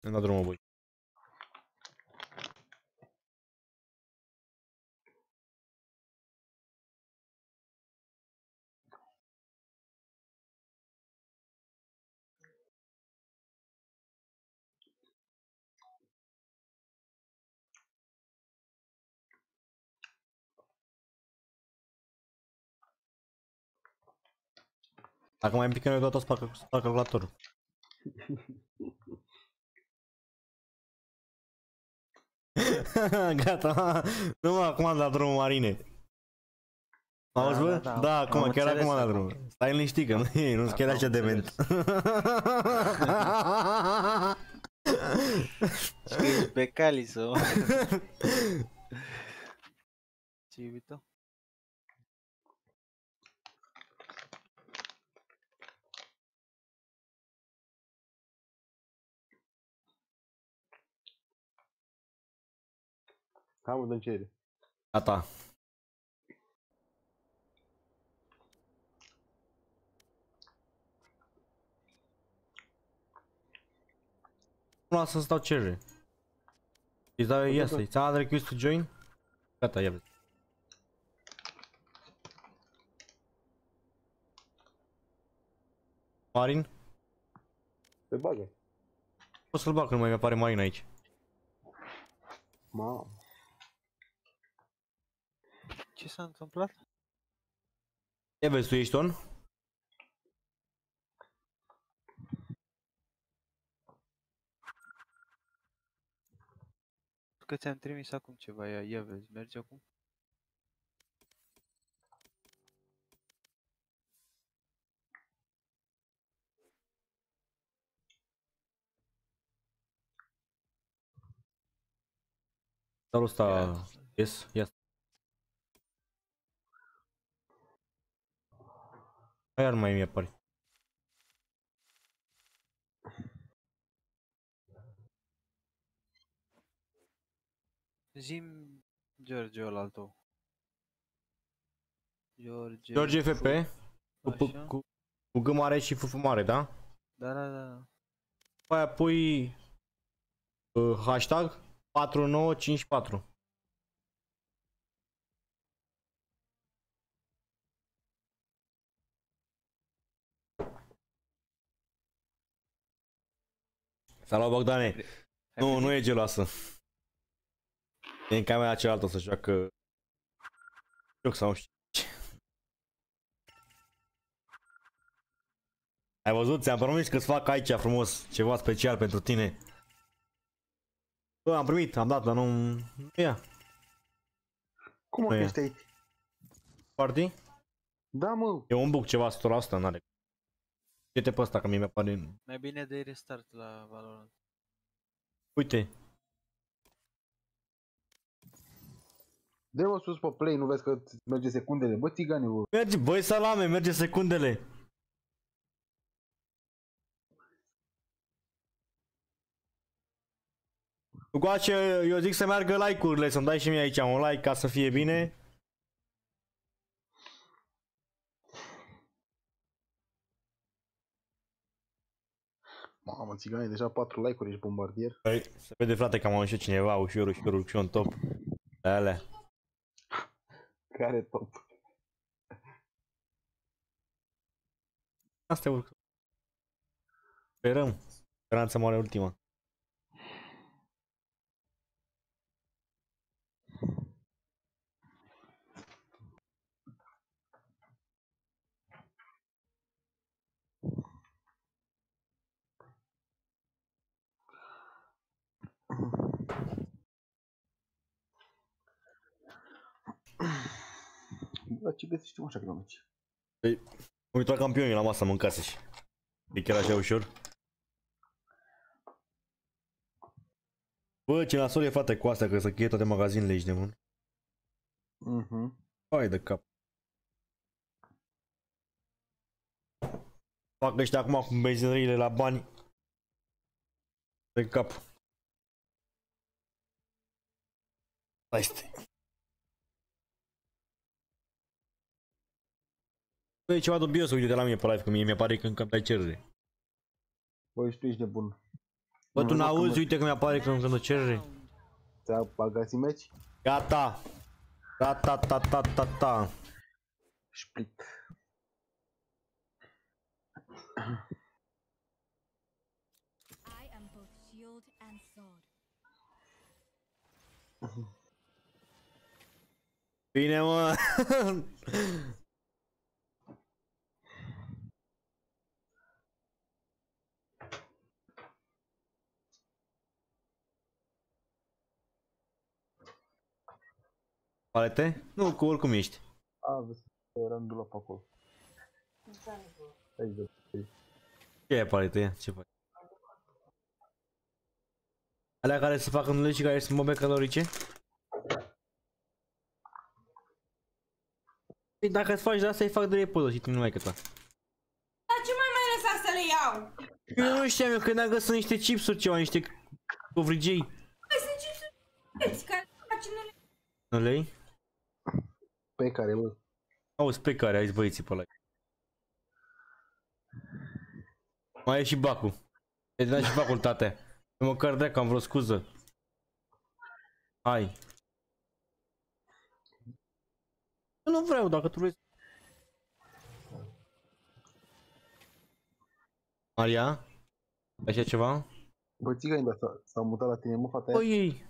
Îmi dat drumul, băi. Dacă mai pică noi tot spart spart calculatorul. Gata, nu mă, acum am dat drumul Marine. Auzi, bă? da, da. Da, acum, Am chiar înțeles acum am dat acum. drumul. Stai liniștit că nu e, nu-ți chiar Am așa dement. Și că ești becali sau... Ce iubito? Am o dâncere. Gata. Nu lasă să stau cerere. Îți dau yes, îi ți-am dat request to join? Gata, ia vezi. Marin? Pe bagă. Pot să-l bag când mai apare Marin aici. Mamă. Ce s-a întâmplat? Ia vezi, tu ești on? Că ți-am trimis acum ceva, ia, ia vezi, merge acum? Dar ăsta... Ia. Yes, yes. Iar mai mi apare. Zim George ăla al tău. George... George FP, cu, cu, Așa. cu, cu G mare și F mare, da? Da, da, da. După aia pui uh, hashtag 4954. Salut Bogdane! Hai Nu, pe nu e geloasă. E în camera cealaltă să joacă joc sau nu știu ce. Ai văzut? Ți-am promis că îți fac aici frumos ceva special pentru tine. Bă, am primit, am dat, dar nu... nu ia. Cum Nu o e. ești aici? Party? Da, mă. E un book ceva 100%, n-are. Uite pe ăsta că mi apare... Mai bine de restart la Valorant. Uite, Dă-mă sus pe play, nu vezi că îți merge secundele? Bă, țigane, bă. merge, băi salame, merge secundele. Goace, eu zic să meargă like-urile, să-mi dai și mie aici un like ca să fie bine. Mamă, țigane, deja 4 like-uri, ești bombardier. Păi, se vede frate că am ajuns cineva, ușor, ușor, ușor în top. De alea. Care top. Asta e urcă. Sperăm. Speranța moare ultima. Bă, ce găsești mă așa greu aici? Păi, uite la campionii la masă mâncase și. E chiar așa ușor. Bă, ce nasol e frate cu astea, că să cheie toate magazinele aici de mână. Mhm. Hai de cap. Fac ăștia acum cu benzinăriile la bani. De cap. Asta este. Bă, e ceva dubios, uite de la mine pe live, că mie mi-apare că încă îmi dai cerere. Bă, și tu ești nebun. Bă, tu Nu, n-auzi, dacă mă- uite că mi-apare când când o cerere. Ți-a bagați în meci? Gata. Gata, ta, ta, ta, ta. Split. I am both shield and sword. Bine, mă. Palete? Nu, cu oricum ești. A, vezi că era în dulap acolo. Aici, de aici. Ce e palete? Ia, Ce faci? Alea care se fac în ulei și care sunt bombe calorice? Dacă îți faci de asta, îi fac de repoză și tu nu mai câta. Dar ce mai mai lăsa să le iau? Eu nu știam eu că dacă sunt niște chipsuri ceva, niște covrigei. Păi sunt chipsuri veți, care faci în ele. Nu lei? Pe care îl... Auzi, pe care ai băieții pe ăla. Mai e și bacul. E din și facultatea. Măcar dacă am vreo scuză. Hai. Eu nu vreau, dacă tu vrei. Maria? Așa ceva? Bă, țigani, dar s-a- s-a mutat la tine, mă, fata aia? Păi ei.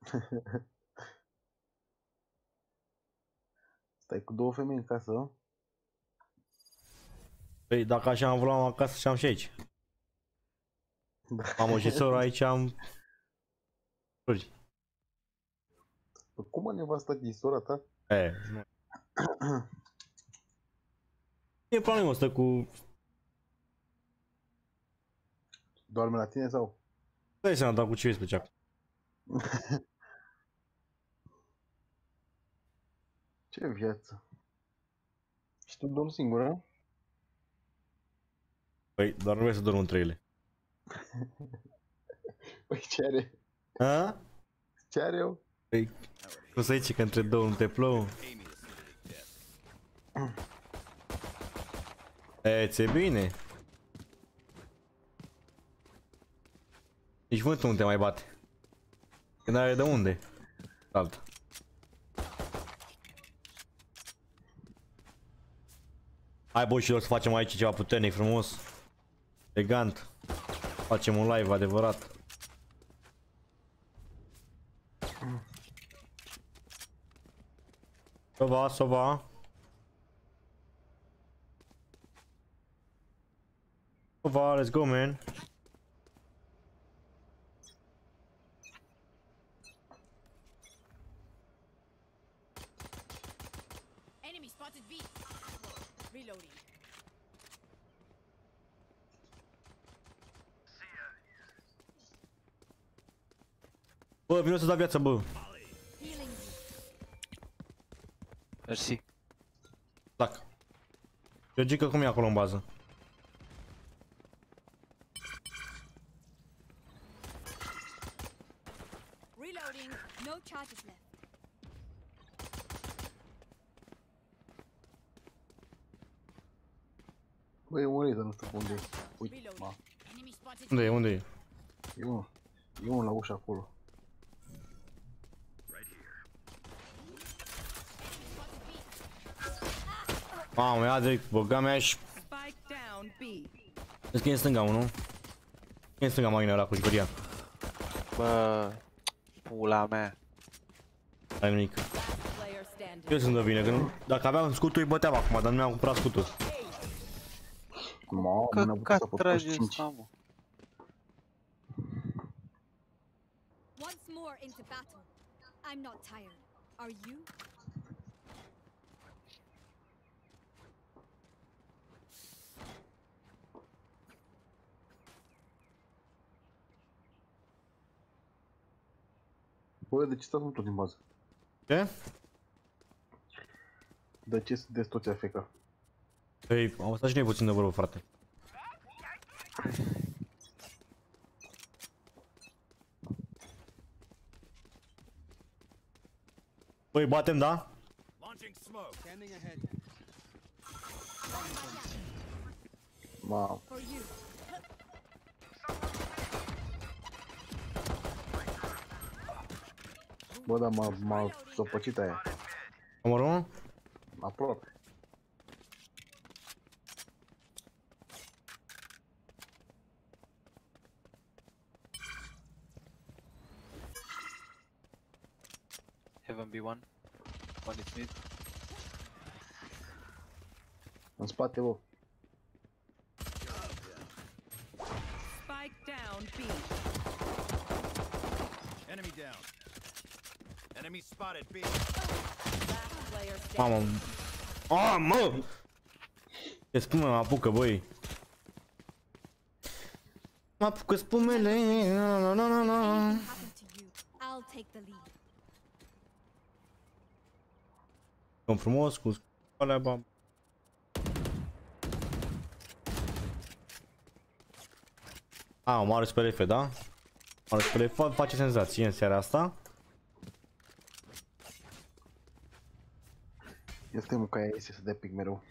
Stai cu două femei în casă, hă? Păi dacă așa am vrut am acasă și am și aici. Am și soră aici am... Surgi. Bă, cum mă nevasta din sora ta? E, nu. E problemă asta cu... Doarme la tine sau? Dai seama, dar cu ce vezi pe cea? Ce viață? Și tu dormi singur, hă? Păi, doar nu vrei să dorm între ele. Păi ce are? A? Ce are eu? Păi, cum să zici că între două nu te plouă? E, ți-e bine? Nici vântul nu te mai bate. Că n-are de unde. Alta. Hai boșilor să facem aici ceva puternic, frumos. Elegant. Facem un live adevărat. Ça va, ça va. Ça va, let's go, man. Enemy spotted B. Reloading. Bă, vino să da viață, bă. Mersi. Tac. Georgica cum e acolo în bază? Reloading. No charges left. Bă, e murit, dar nu știu pe unde e. Uite, Reloading. ma. Enemy spotted Unde e, unde e? E unul. E unul la ușă acolo. Mamă, ia direct, băga mea și... Spike down B. Vezi că e în stânga, unul. E în stânga magina ăla cu jucăria. Bă, pula mea. Ai nimic. Player standing. Eu sunt de vină, că nu... Dacă aveam scutul îi băteam acum, dar nu mi-am cumpărat scutul. Mamă, n-a putut Căcat să facă trage 5. mamă. Once more into battle. I'm not tired. Are you? Bă, de ce stați mult tot din bază? Ce? De ce sunteți toți AFK? Păi, am stat și noi puțin de vorbă, frate. Băi, batem, da? Mamă. Bă, dar m-a, m-a topăcit aia. Numărul 1? Aproape. Heaven B1. One is mid. În spate, bă. Spike down B. Enemy down. Enemy spotted B. Last player standing. Mamă. A, mă! Ce spumă mă apucă, băi. Mă apucă spumele. Na, na, na, na, na. Anything happen to you, I'll take the lead. Cum frumos, cu alea, bam. A, mare spre F, da? Mare spre F face senzație în seara asta. Este mă ca aia este să dea pic mereu.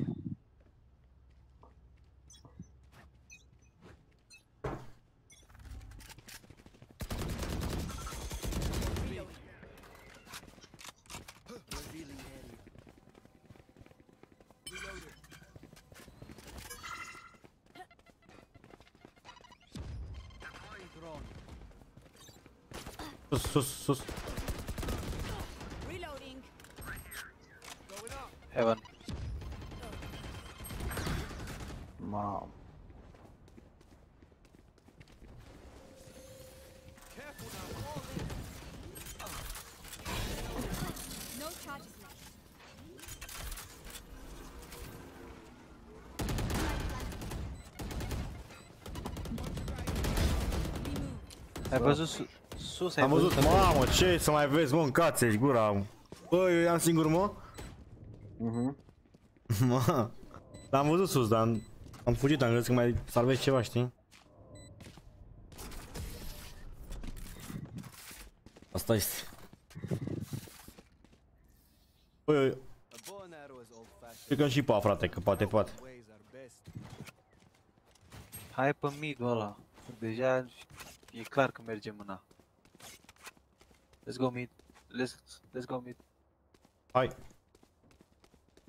Sus, sus, sus. Heaven. Mamă. No charges. Ai văzut sus? Sus ai Am văzut, mamă, ce să mai vezi, mă, încațești gura. Bă, eu am singur, mă? Mhm. Mă. L-am văzut sus, dar am, am fugit, am crezut că mai salvezi ceva, știi? Asta este. Băi, cred și pa, frate, că poate, poate. Hai pe mid ăla. Deja e clar că merge mâna. Let's go mid. Let's, let's go mid. Hai.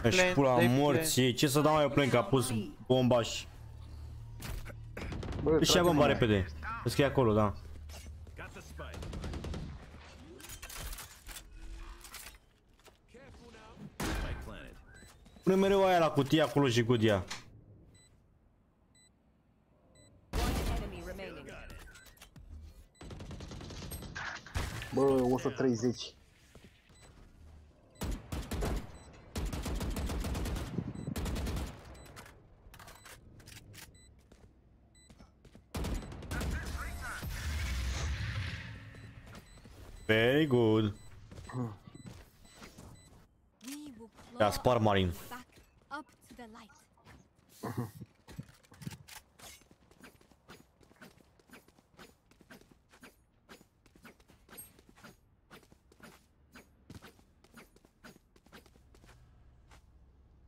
They Ești plant, pula they morții, ce să dau mai eu plâng că a pus bomba și... Bă, Și ia trage bomba mă. repede. Îți că e acolo, da. Got the spike. Spike planted. Pune mereu aia la cutie acolo și cutia. One enemy remaining. Bă, 130. Very good. We will Da, claw spar marin. back up to the light.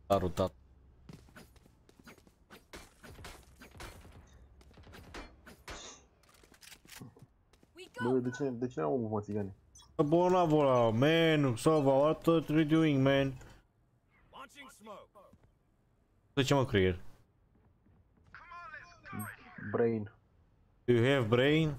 Sarutat. We go. Bă, de ce, de ce n-au mă țigane? Bona vola, man, Sova, what are you doing, man? Launching smoke. De ce mă creier? Brain. Do you have brain?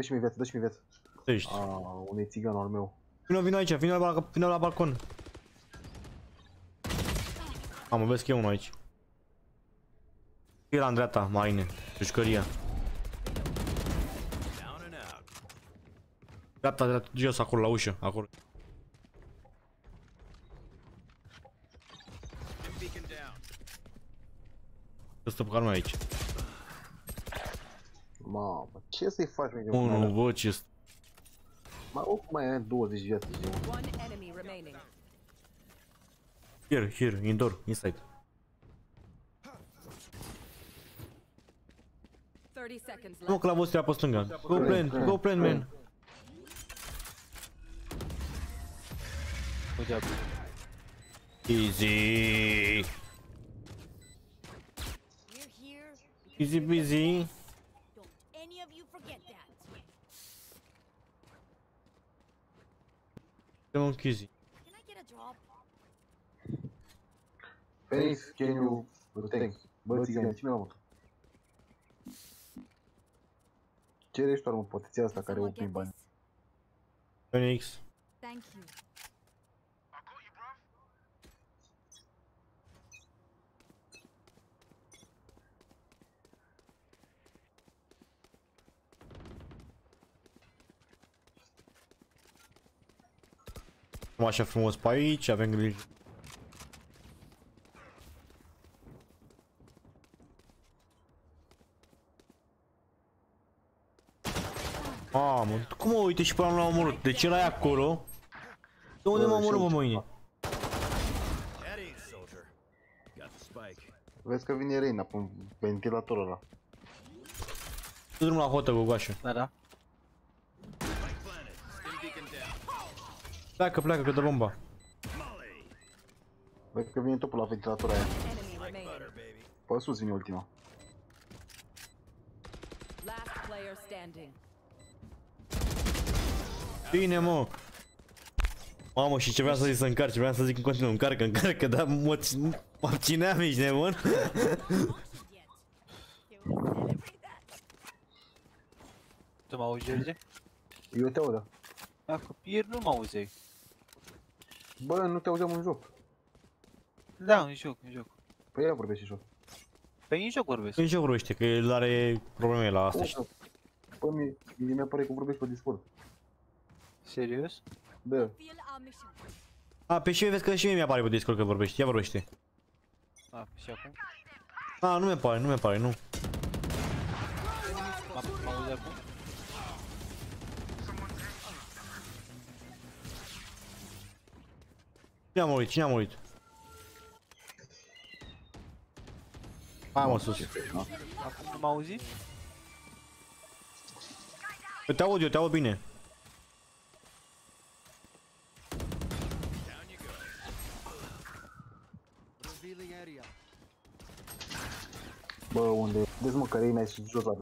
Dă și mie viață, dă și mie viață. Ești. Aaa, unui țigan al meu. Vino, vino aici, vino la, vino la balcon. Am, vezi că e unul aici. E la în dreapta, Marine, pușcăria. Down and out. Dreapta, dreapta, jos, acolo, la ușă, acolo. Dim beacon down. Stă pe carul meu aici. Mamă, ce să-i faci mie de Unul, bă, ce -s- Mai, oricum mai ai 20 viață și eu. One enemy remaining. Here, here, indoor, inside. 30 seconds Nu, left. că la vostru pe stânga. Go plan, go plan, man. Good job. Easy. We're here. Easy peasy. Dăm un easy. Can I get a drop? Phoenix, can you... Tank. Bă, țigane, ține la moto. Ce ești tu, armă, potenția asta care o Someone prin get bani? this? Phoenix. Thank you. Cum așa frumos pe aici, avem grijă. Mamă, cum mă uite și până la m-a omorât? De ce erai acolo? De unde m-a omorât, mă, mâine? At ease, soldier. Got the spike. Vezi că vine Reina pe ventilatorul ăla. Tu drum la hotă, gogoașă. Da, da. Pleacă, pleacă, că dă bomba. Molly. Vezi că vine topul la ventilatorul aia. Enemy remaining. Butter, baby. Pe sus vine ultima. Last player standing. Bine, mă. Mamă, și ce vreau să zic să încarci, vreau să zic în continuu, încarcă, încarcă, dar mă, ț- mă abțineam, ești nebun? Yet. Can we celebrate that? Tu mă auzi, George? Eu te aud, da. Dacă ieri nu mă auzeai. Bă, nu te auzeam în joc. Da, în joc, în joc. Păi ea vorbește și joc. Păi în joc vorbesc. În ce vorbește, că el are probleme la asta. Cum să? Bă, mie, mie mi pare că vorbești pe Discord. Serios? Da. Feel our mission. A, pe și vezi că și mie mi-apare pe Discord că vorbește, ia vorbește. A, și acum? A, nu mi pare, nu mi pare, nu. Mă mă auzi acum? Cine a murit, cine a murit? Hai mă sus. Acum nu mă auzi? Eu te aud, eu te aud bine. Down you go. Bă, unde? Vezi mă că Reina e și jos la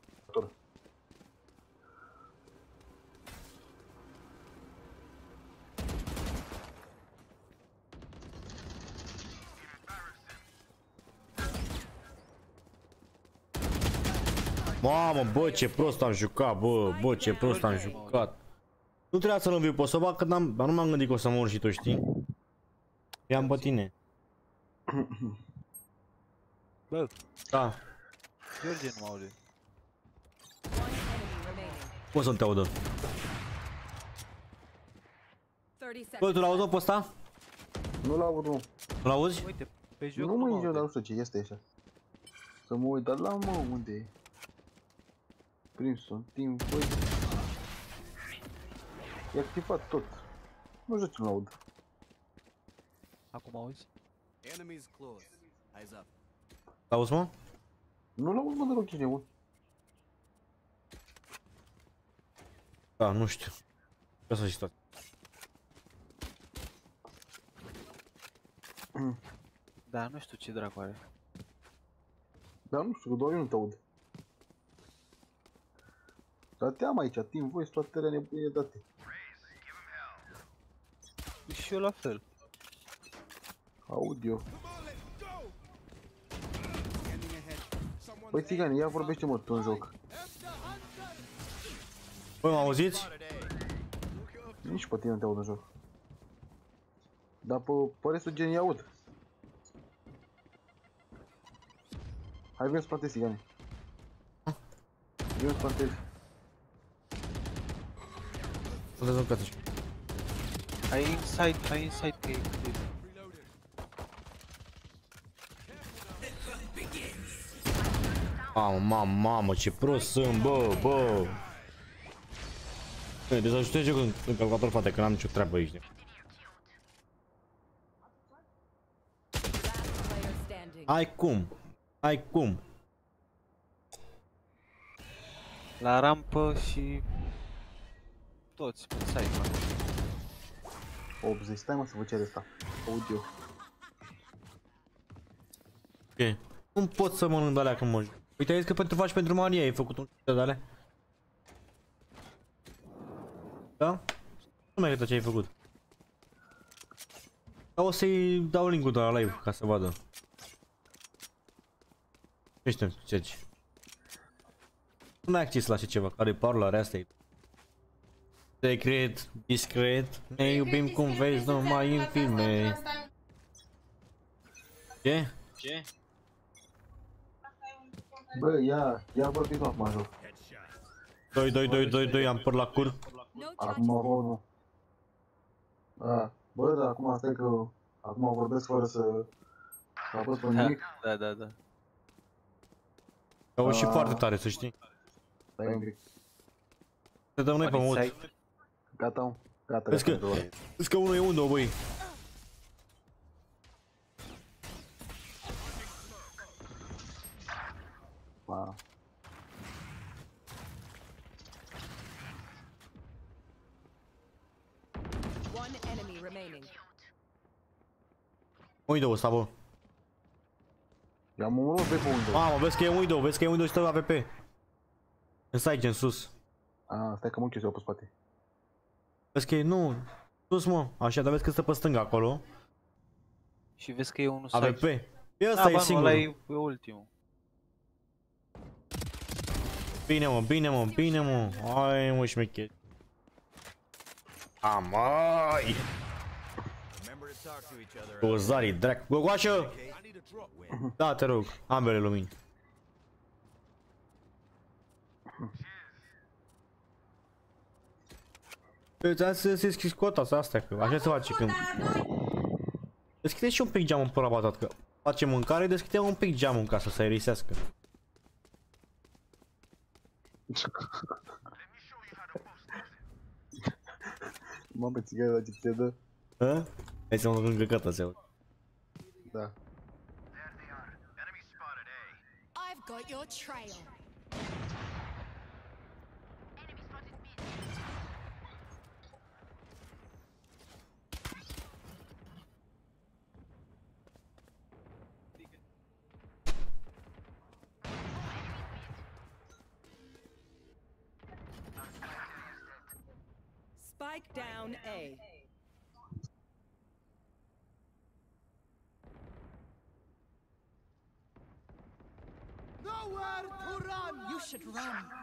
Mamă, bă, ce prost am jucat, bă, bă, ce prost am jucat. Nu trebuia să-l înviu, pot să bag, că n-am, dar nu m-am gândit că o să mor și tu, știi? I-am pe tine. Bă, Da, George nu mă aude. One enemy remaining. pot să-mi te audă. 30 Bă, seconds. tu l-auzi pe ăsta? Nu-l aud, nu. Îl auzi? Uite, pe joc Nu nu mă mă nici eu, dar aude. nu știu ce este așa. Să mă uit, dar la mă, unde e? Crimson, Team Voice. E activat tot. Nu știu ce l-aud. Acum auzi? Enemies close. Eyes up. L-auzi, mă? Nu l-aud, mă, deloc, ești nebun. Da, nu știu. Ce să zic tot. Da, nu știu ce dracu are. Dar nu știu, că doar eu nu te aud. Dar te am aici, Team Voice, toate alea nebunile date. Și eu la fel. Audio. Păi țigane, ia vorbește mă tu în joc. Băi, mă auziți? Spotted A. Nici pe tine nu te aud în joc. Dar pe, pe restul genii aud. Hai, vin spate, Sigani. Vin spate. Nu te duc Hai inside, hai inside că e... Mamă, mamă, mamă, ce prost sunt, bă, bă. Bine, dezajustez eu în, în calculator, frate, că n-am nicio treabă aici. Last player standing. Ai cum? Ai cum? La rampă și... Toți pe site, mă. 80, stai mă să vă cer asta. Aud eu. Ok. Cum pot să mănânc de alea când mă joc? Uite, ai zis că pentru faci pentru Maria ai făcut un de alea. Da? Nu merită ce ai făcut. Dar o să-i dau link-ul de la live ca să vadă. Nu știu ce zici. Nu ai acces la așa ceva, care parla astea. Secret, discret, ne iubim cum vezi numai în filme. Ce? Ce? Bă, ia, ia vorbiți acum în joc. Headshot. 2, 2, 2, 2, 2, am păr la cur. No Acum charges. vă nu. Da. Bă, dar acum stai că... Acum vorbesc fără să... Să apăs pe nimic. Da, da, da. Au și Ah. foarte tare, să știi. Stai un pic. Te dăm noi pe One mod. inside. Gata, mă. Gata, Vezi că, gata. gata. vezi că unul e unde, băi. Ma. One enemy remaining. Window ăsta, bă. I-am omorât pe pe unde. Mamă, vezi că e window, vezi că e window și stă AVP. În side, în sus. Ah, stai că mă închis eu pe spate. Vezi că e, nu, sus mă, așa, dar vezi că stă pe stânga acolo. Și vezi că e unul AVP. side. E ăsta Da, e bă, nu, ăla singur. e, e ultimul. Bine mă, bine mă, bine mă. Hai mă, șmecher. Amai! Remember to talk to each other. Gozarii, drac. Gogoașă! Okay. I need a drop win. Da, te rog, ambele lumini. Îți am să deschis cota asta, asta, că așa se face când... Deschide și un pic geamul pe la batat, că face mâncare, deschide un pic geamul ca să se aerisească. Mamă, țigara la ce ți dă. Hă? Hai să mă duc în căcată, se aude. Da. Enemy spotted A. I've got your trail. Vamos.